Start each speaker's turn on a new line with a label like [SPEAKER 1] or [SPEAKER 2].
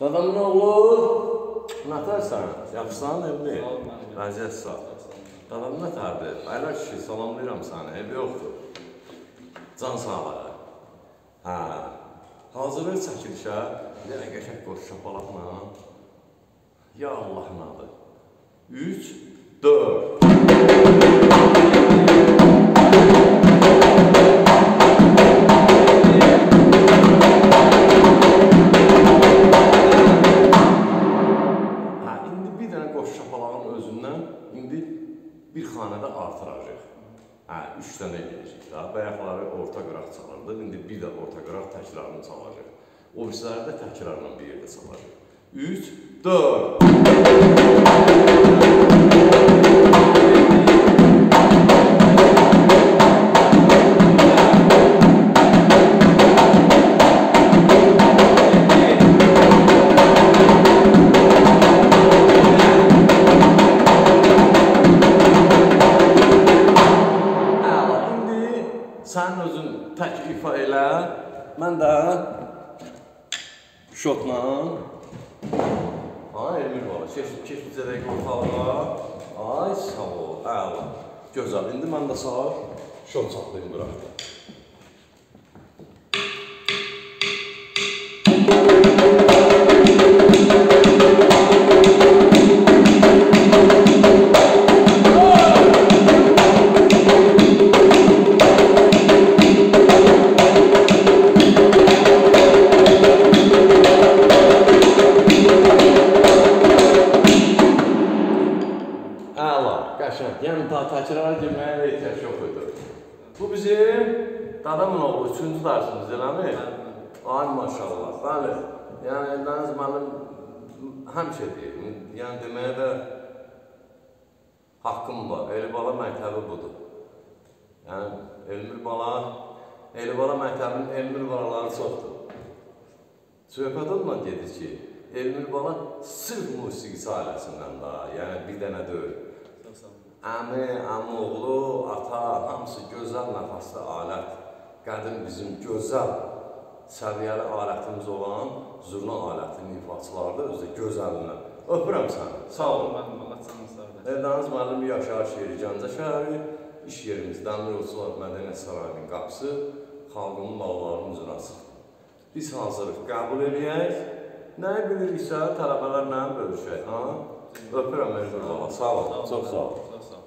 [SPEAKER 1] Dadamın oğlu, nətərsən? Yaxşısan, evli? Vəziyyət sağ. Dadam nətərdir? Aylar kişi, salamlayıram səni, ev yoxdur. Can sağlığı. Hə. Hazırlıq çəkilişə, dənə qəşək qoş şapalaqla. Ya Allahın adı. 3, 4. Bir xanədə artıracaq. Hə, üç dənə eləyəcək da. Bayaqları orta qıraq çalırdı, indi bir də orta qıraq təkrarını çalacaq. O birisləri də təkrarla bir yerdə çalacaq. 3, 4. Özün tək ifa elə, mən də şotla. Ay, Elmir bala, keç, keç bizə dəqiqə ortalığa. Ay, sağ ol, əla. Gözəl, indi mən də sağ şot saxlayım bura. Qəşəng. Yəni ta təkrara girməyə ehtiyac yox idi. Bu bizim dadamın oğlu üçüncü dərsimiz eləmi? Ay maşallah. Bəli. Yəni Dəniz müəllim həmişə deyir. Yəni deməyə də haqqım var. Elibala məktəbi budur. Yəni Elmir bala Elibala məktəbinin Elmir balaları çoxdur. Söhbət onunla gedir ki, Elmir bala sırf musiqisi ailəsindən da, yəni bir dənə deyil. Əmi, əmi oğlu, ata, hamısı gözəl nəfəsli alət. Qədim bizim gözəl səviyyəli alətimiz olan zurna alətinin ifaçılardır, özü də gözəlindən. Öpürəm səni, sağ ol.
[SPEAKER 2] Mənim Allah canınızı sağ olun.
[SPEAKER 1] Eldəniz müəllim yaşayış yeri Gəncə şəhəri, iş yerimiz Dəmir Yolçular Mədəniyyət Sarayının qapısı, xalqımın balalarının üzrə açıqdır. Biz hazırıq qəbul eləyək. Nəyi biliriksə tələbələrlə bölüşək, ha? Öpürəm Elmir baba, sağ ol, çox sağ ol.